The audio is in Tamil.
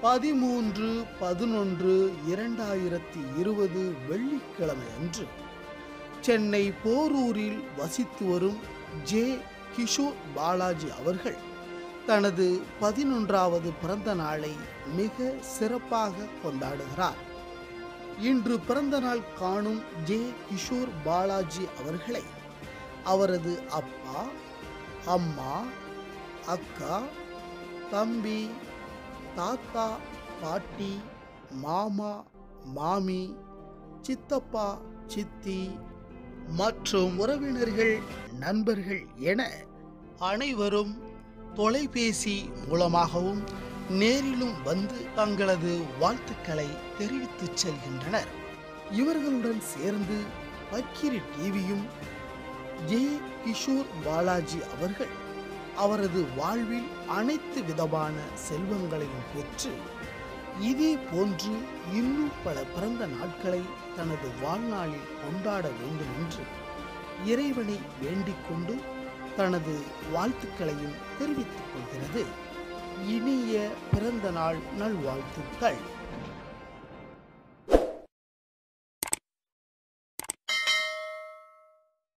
பதிமூன்று பதினொன்று இரண்டாயிரத்தி இருபது வெள்ளிக்கிழமை அன்று சென்னை போரூரில் வசித்து வரும் ஜே. கிஷோர் பாலாஜி அவர்கள் தனது பதினொன்றாவது பிறந்த நாளை மிக சிறப்பாக கொண்டாடுகிறார். இன்று பிறந்த நாள் காணும் ஜே. கிஷோர் பாலாஜி அவர்களை அவரது அப்பா அம்மா அக்கா தம்பி தாத்தா பாட்டி மாமா மாமி சித்தப்பா சித்தி மற்றும் உறவினர்கள் நண்பர்கள் என அனைவரும் தொலைபேசி மூலமாகவும் நேரிலும் வந்து தங்களது வாழ்த்துக்களை தெரிவித்துச் செல்கின்றனர். இவர்களுடன் சேர்ந்து பக்கிரி டிவியும் ஜே கிஷோர் பாலாஜி அவர்கள் அவரது வாழ்வில் அனைத்து விதமான செல்வங்களையும் பெற்று இதே போன்று இன்னும் பல பிறந்த நாட்களை தனது வாழ்நாளில் கொண்டாட வேண்டும் என்று இறைவனை வேண்டிக் கொண்டு தனது வாழ்த்துக்களையும் தெரிவித்துக் கொள்கிறது. இனிய பிறந்த நாள் நல்வாழ்த்துக்கள்.